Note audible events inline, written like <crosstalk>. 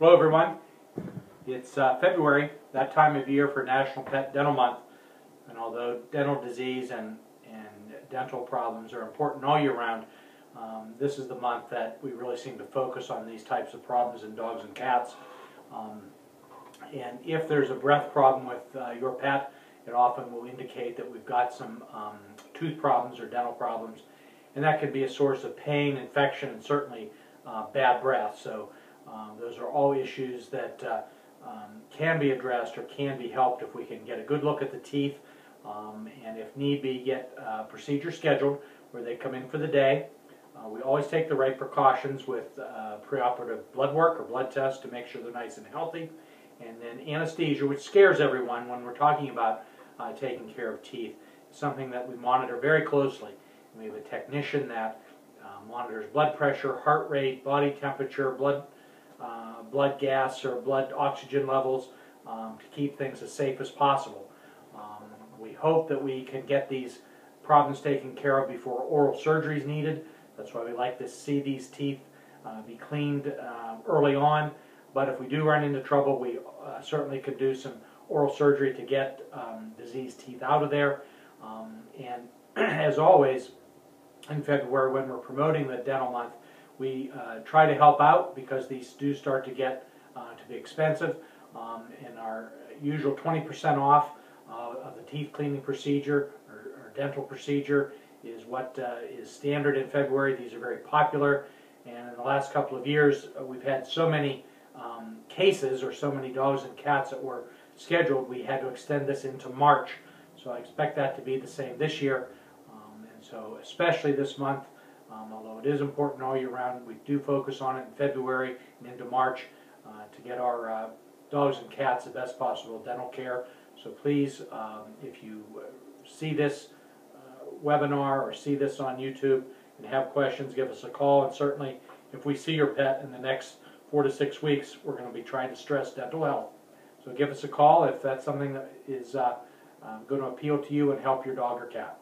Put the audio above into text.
Hello, everyone. It's uh, February, that time of year for National Pet Dental Month. And although dental disease and, and dental problems are important all year round, um, this is the month that we really seem to focus on these types of problems in dogs and cats. Um, and if there's a breath problem with uh, your pet, it often will indicate that we've got some um, tooth problems or dental problems. And that can be a source of pain, infection, and certainly uh, bad breath. So um, those are all issues that uh, um, can be addressed or can be helped if we can get a good look at the teeth um, and if need be get a procedure scheduled where they come in for the day. Uh, we always take the right precautions with uh, preoperative blood work or blood tests to make sure they're nice and healthy. And then anesthesia, which scares everyone when we're talking about uh, taking care of teeth, is something that we monitor very closely. We have a technician that uh, monitors blood pressure, heart rate, body temperature, blood uh, blood gas or blood oxygen levels um, to keep things as safe as possible. Um, we hope that we can get these problems taken care of before oral surgery is needed. That's why we like to see these teeth uh, be cleaned uh, early on. But if we do run into trouble, we uh, certainly could do some oral surgery to get um, diseased teeth out of there. Um, and <clears throat> as always, in February when we're promoting the dental month, we uh, try to help out because these do start to get uh, to be expensive. Um, and our usual 20% off uh, of the teeth cleaning procedure or, or dental procedure is what uh, is standard in February. These are very popular. And in the last couple of years, uh, we've had so many um, cases or so many dogs and cats that were scheduled, we had to extend this into March. So I expect that to be the same this year. Um, and so especially this month, um, although it is important all year round, we do focus on it in February and into March uh, to get our uh, dogs and cats the best possible dental care. So please, um, if you uh, see this uh, webinar or see this on YouTube and have questions, give us a call. And certainly, if we see your pet in the next four to six weeks, we're going to be trying to stress dental health. So give us a call if that's something that is uh, um, going to appeal to you and help your dog or cat.